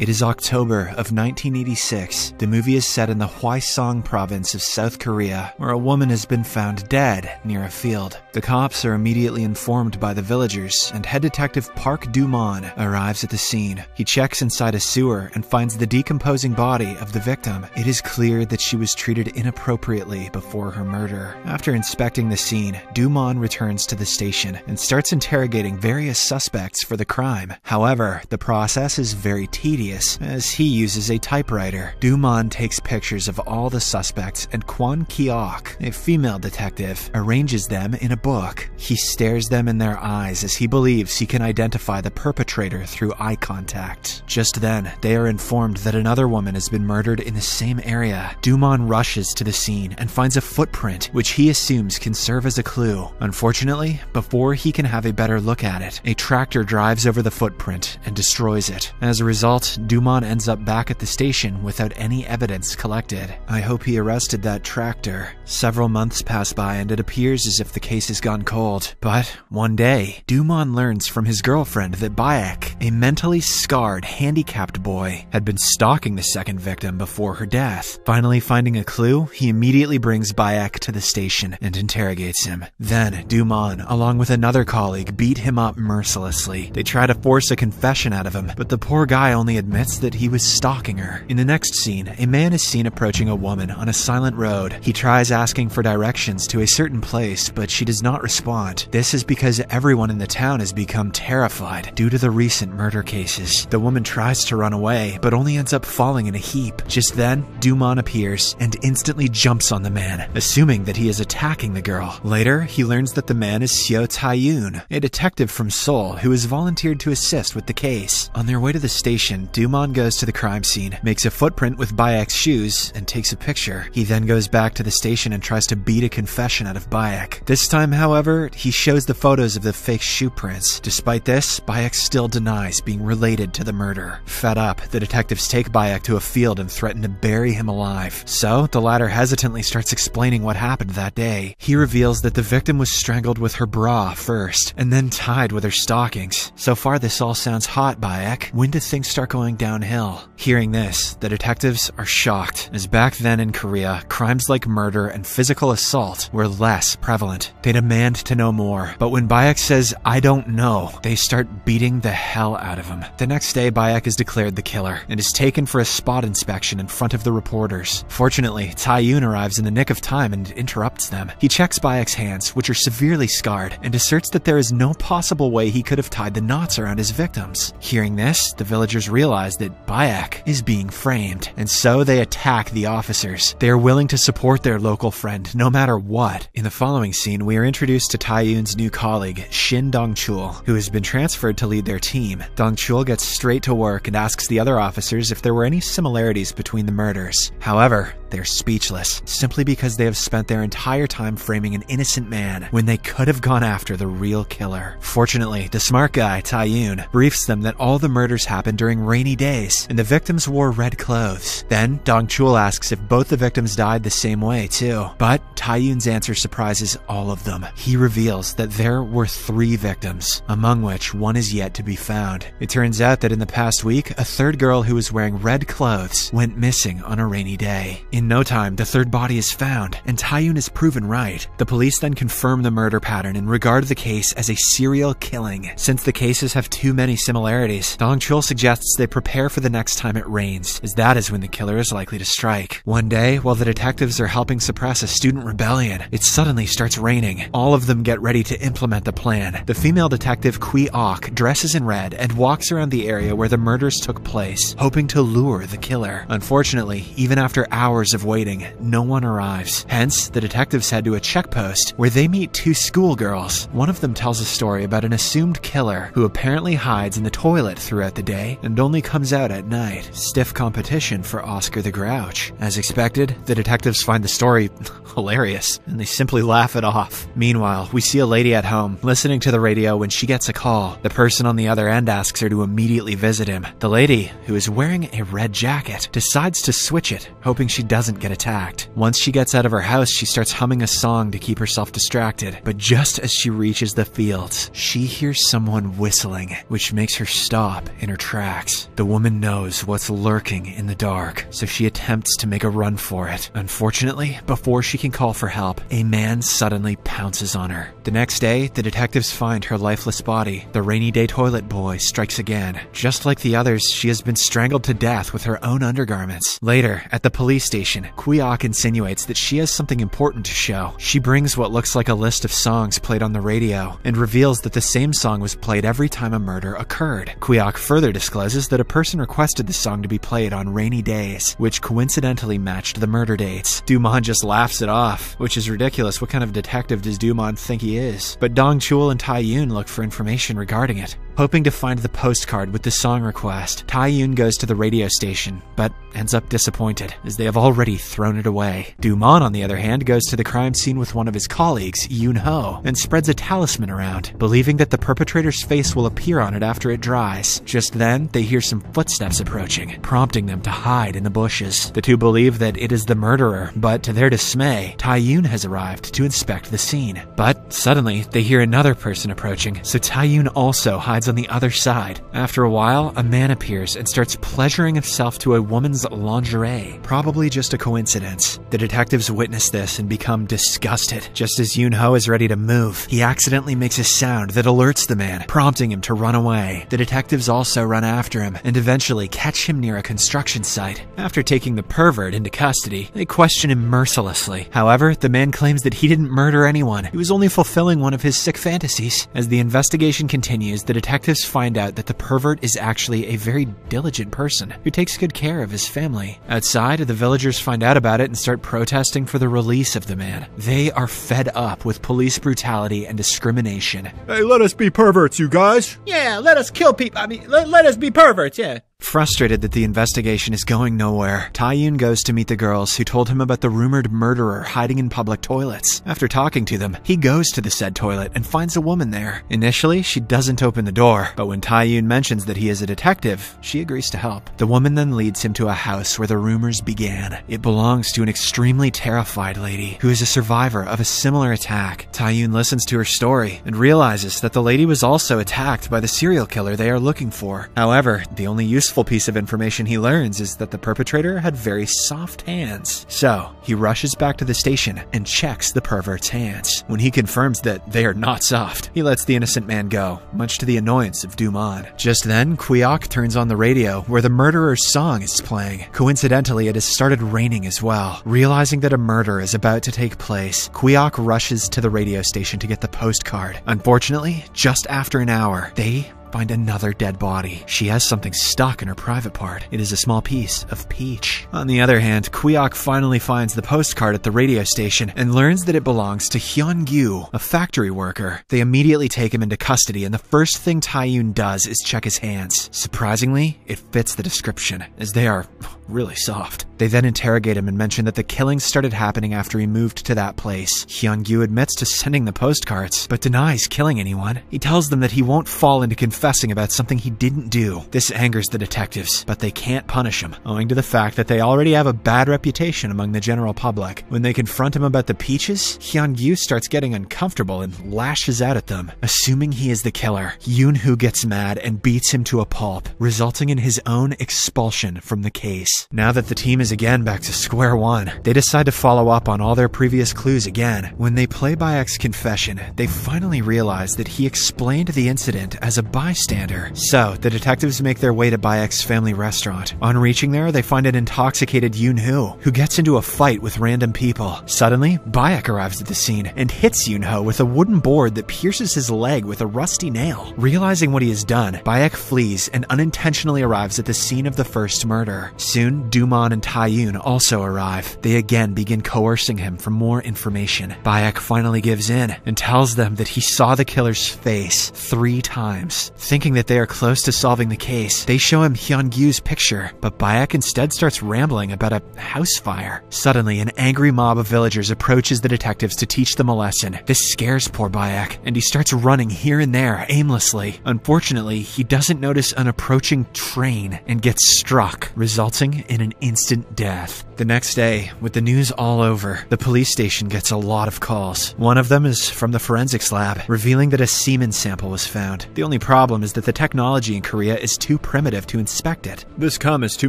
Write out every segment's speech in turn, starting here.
It is October of 1986. The movie is set in the Hwasong province of South Korea, where a woman has been found dead near a field. The cops are immediately informed by the villagers, and head detective Park Do-mon arrives at the scene. He checks inside a sewer and finds the decomposing body of the victim. It is clear that she was treated inappropriately before her murder. After inspecting the scene, Do-mon returns to the station and starts interrogating various suspects for the crime. However, the process is very tedious as he uses a typewriter. Do-mon takes pictures of all the suspects and Kwon Ki-ok, a female detective, arranges them in a book. He stares them in their eyes as he believes he can identify the perpetrator through eye contact. Just then, they are informed that another woman has been murdered in the same area. Do-mon rushes to the scene and finds a footprint, which he assumes can serve as a clue. Unfortunately, before he can have a better look at it, a tractor drives over the footprint and destroys it. As a result, Do-mon ends up back at the station without any evidence collected. I hope he arrested that tractor. Several months pass by and it appears as if the case has gone cold. But one day, Do-mon learns from his girlfriend that Bayek, a mentally scarred, handicapped boy, had been stalking the second victim before her death. Finally finding a clue, he immediately brings Bayek to the station and interrogates him. Then, Do-mon, along with another colleague, beat him up mercilessly. They try to force a confession out of him, but the poor guy only admits that he was stalking her. In the next scene, a man is seen approaching a woman on a silent road. He tries asking for directions to a certain place, but she does not respond. This is because everyone in the town has become terrified due to the recent murder cases. The woman tries to run away, but only ends up falling in a heap. Just then, Do-mon appears and instantly jumps on the man, assuming that he is attacking the girl. Later, he learns that the man is Seo Tae-yoon, a detective from Seoul who has volunteered to assist with the case. On their way to the station, Do-mon goes to the crime scene, makes a footprint with Bayek's shoes, and takes a picture. He then goes back to the station and tries to beat a confession out of Bayek. This time, however, he shows the photos of the fake shoe prints. Despite this, Bayek still denies being related to the murder. Fed up, the detectives take Bayek to a field and threaten to bury him alive. So, the latter hesitantly starts explaining what happened that day. He reveals that the victim was strangled with her bra first, and then tied with her stockings. So far, this all sounds hot, Bayek. When do things start going downhill? Hearing this, the detectives are shocked, as back then in Korea, crimes like murder and physical assault were less prevalent. They demand to know more, but when Bayek says, I don't know, they start beating the hell out of him. The next day, Bayek is declared the killer and is taken for a spot inspection in front of the reporters. Fortunately, Tae-yoon arrives in the nick of time and interrupts them. He checks Bayek's hands, which are severely scarred, and asserts that there is no possible way he could have tied the knots around his victims. Hearing this, the villagers realize that Bayek is being framed, and so they attack the officers. They are willing to support their local friend no matter what. In the following scene, we are introduced to Tae-yoon's new colleague, Shin Dong-chul, who has been transferred to lead their team. Dong-chul gets straight to work and asks the other officers if there were any similarities between the murders. However, they're speechless, simply because they have spent their entire time framing an innocent man when they could have gone after the real killer. Fortunately, the smart guy, Tae-yoon, briefs them that all the murders happened during rainy days, and the victims wore red clothes. Then, Dong-chul asks if both the victims died the same way, too. But Tae-yoon's answer surprises all of them. He reveals that there were three victims, among which one is yet to be found. It turns out that in the past week, a third girl who was wearing red clothes went missing on a rainy day. In no time, the third body is found, and Tae-yoon is proven right. The police then confirm the murder pattern and regard the case as a serial killing. Since the cases have too many similarities, Dong-chul suggests they prepare for the next time it rains, as that is when the killer is likely to strike. One day, while the detectives are helping suppress a student rebellion, it suddenly starts raining. All of them get ready to implement the plan. The female detective Kui-ok dresses in red and walks around the area where the murders took place, hoping to lure the killer. Unfortunately, even after hours of waiting, no one arrives. Hence, the detectives head to a checkpost where they meet two schoolgirls. One of them tells a story about an assumed killer who apparently hides in the toilet throughout the day and only comes out at night. Stiff competition for Oscar the Grouch. As expected, the detectives find the story hilarious and they simply laugh it off. Meanwhile, we see a lady at home listening to the radio when she gets a call. The person on the other end asks her to immediately visit him. The lady, who is wearing a red jacket, decides to switch it, hoping she doesn't doesn't get attacked. Once she gets out of her house, she starts humming a song to keep herself distracted. But just as she reaches the fields, she hears someone whistling, which makes her stop in her tracks. The woman knows what's lurking in the dark, so she attempts to make a run for it. Unfortunately, before she can call for help, a man suddenly pounces on her. The next day, the detectives find her lifeless body. The rainy day toilet boy strikes again. Just like the others, she has been strangled to death with her own undergarments. Later, at the police station, Kuyok insinuates that she has something important to show. She brings what looks like a list of songs played on the radio and reveals that the same song was played every time a murder occurred. Kuyok further discloses that a person requested the song to be played on rainy days, which coincidentally matched the murder dates. Duman just laughs it off, which is ridiculous. What kind of detective does Duman think he is? But Dong Chul and Tai Yun look for information regarding it. Hoping to find the postcard with the song request, Tai Yun goes to the radio station, but ends up disappointed, as they have already thrown it away. Duman, on the other hand, goes to the crime scene with one of his colleagues, Yun Ho, and spreads a talisman around, believing that the perpetrator's face will appear on it after it dries. Just then, they hear some footsteps approaching, prompting them to hide in the bushes. The two believe that it is the murderer, but to their dismay, Tai Yun has arrived to inspect the scene. But suddenly, they hear another person approaching, so Tai Yun also hides on the other side. After a while, a man appears and starts pleasuring himself to a woman's lingerie. Probably just a coincidence. The detectives witness this and become disgusted. Just as Yoon Ho is ready to move, he accidentally makes a sound that alerts the man, prompting him to run away. The detectives also run after him and eventually catch him near a construction site. After taking the pervert into custody, they question him mercilessly. However, the man claims that he didn't murder anyone. He was only fulfilling one of his sick fantasies. As the investigation continues, the detectives find out that the pervert is actually a very diligent person who takes good care of his family. Outside, of the villagers find out about it and start protesting for the release of the man. They are fed up with police brutality and discrimination. Hey, let us be perverts, you guys. Yeah, let us kill people. I mean, let, let us be perverts, yeah. Frustrated that the investigation is going nowhere, Tai Yun goes to meet the girls who told him about the rumored murderer hiding in public toilets. After talking to them, he goes to the said toilet and finds a woman there. Initially, she doesn't open the door, but when Tai Yun mentions that he is a detective, she agrees to help. The woman then leads him to a house where the rumors began. It belongs to an extremely terrified lady who is a survivor of a similar attack. Tai Yun listens to her story and realizes that the lady was also attacked by the serial killer they are looking for. However, the only useful piece of information he learns is that the perpetrator had very soft hands. So, he rushes back to the station and checks the pervert's hands. When he confirms that they are not soft, he lets the innocent man go, much to the annoyance of Duman. Just then, Kuyok turns on the radio where the murderer's song is playing. Coincidentally, it has started raining as well. Realizing that a murder is about to take place, Kuyok rushes to the radio station to get the postcard. Unfortunately, just after an hour, they find another dead body. She has something stuck in her private part. It is a small piece of peach. On the other hand, Kuyok finally finds the postcard at the radio station and learns that it belongs to Hyun Gyu, a factory worker. They immediately take him into custody, and the first thing Taeyun does is check his hands. Surprisingly, it fits the description, as they are really soft. They then interrogate him and mention that the killings started happening after he moved to that place. Hyun-gyu admits to sending the postcards, but denies killing anyone. He tells them that he won't fall into confessing about something he didn't do. This angers the detectives, but they can't punish him, owing to the fact that they already have a bad reputation among the general public. When they confront him about the peaches, Hyun-gyu starts getting uncomfortable and lashes out at them. Assuming he is the killer, Yoon-ho gets mad and beats him to a pulp, resulting in his own expulsion from the case. Now that the team is again back to square one, they decide to follow up on all their previous clues again. When they play Bayek's confession, they finally realize that he explained the incident as a bystander. So, the detectives make their way to Bayek's family restaurant. On reaching there, they find an intoxicated Yoon-ho, who gets into a fight with random people. Suddenly, Bayek arrives at the scene and hits Yoon-ho with a wooden board that pierces his leg with a rusty nail. Realizing what he has done, Bayek flees and unintentionally arrives at the scene of the first murder. Soon, Duman and Taeyun also arrive. They again begin coercing him for more information. Bayek finally gives in and tells them that he saw the killer's face three times. Thinking that they are close to solving the case, they show him Hyun-gyu's picture, but Bayek instead starts rambling about a house fire. Suddenly, an angry mob of villagers approaches the detectives to teach them a lesson. This scares poor Bayek, and he starts running here and there aimlessly. Unfortunately, he doesn't notice an approaching train and gets struck, resulting in an instant death. The next day, with the news all over, the police station gets a lot of calls. One of them is from the forensics lab, revealing that a semen sample was found. The only problem is that the technology in Korea is too primitive to inspect it. This cum is too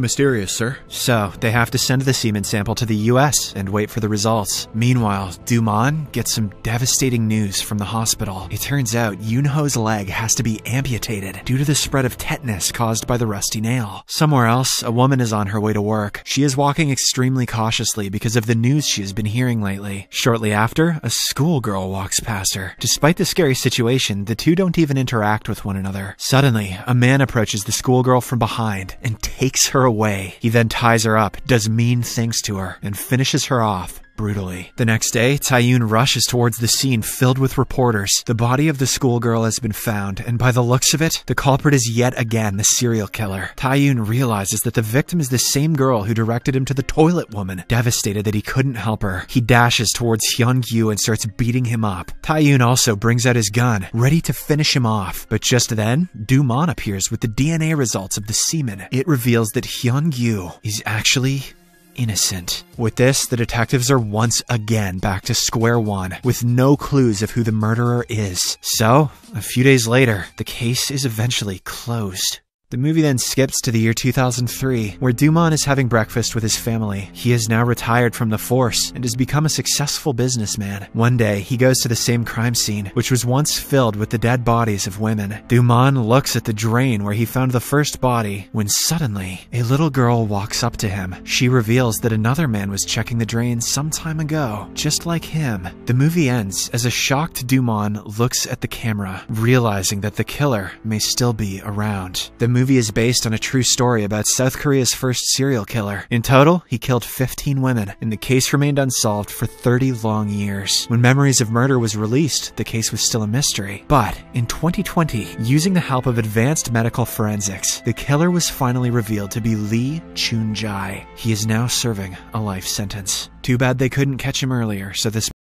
mysterious, sir. So, they have to send the semen sample to the US and wait for the results. Meanwhile, Duman gets some devastating news from the hospital. It turns out Yunho's leg has to be amputated due to the spread of tetanus caused by the rusty nail. Somewhere else, a woman is on her way to work. She is walking extremely cautiously because of the news she has been hearing lately. Shortly after, a schoolgirl walks past her. Despite the scary situation, the two don't even interact with one another. Suddenly, a man approaches the schoolgirl from behind and takes her away. He then ties her up, does mean things to her, and finishes her off brutally. The next day, Taeyun rushes towards the scene filled with reporters. The body of the schoolgirl has been found, and by the looks of it, the culprit is yet again the serial killer. Taeyun realizes that the victim is the same girl who directed him to the toilet woman. Devastated that he couldn't help her, he dashes towards Hyun-gyu and starts beating him up. Taeyun also brings out his gun, ready to finish him off. But just then, Duman appears with the DNA results of the semen. It reveals that Hyun-gyu is actually innocent. With this, the detectives are once again back to square one, with no clues of who the murderer is. So, a few days later, the case is eventually closed. The movie then skips to the year 2003, where Duman is having breakfast with his family. He is now retired from the force and has become a successful businessman. One day, he goes to the same crime scene, which was once filled with the dead bodies of women. Duman looks at the drain where he found the first body, when suddenly, a little girl walks up to him. She reveals that another man was checking the drain some time ago, just like him. The movie ends as a shocked Duman looks at the camera, realizing that the killer may still be around. The movie is based on a true story about South Korea's first serial killer. In total, he killed 15 women, and the case remained unsolved for 30 long years. When Memories of Murder was released, the case was still a mystery. But in 2020, using the help of advanced medical forensics, the killer was finally revealed to be Lee Chun-jae. He is now serving a life sentence. Too bad they couldn't catch him earlier, so this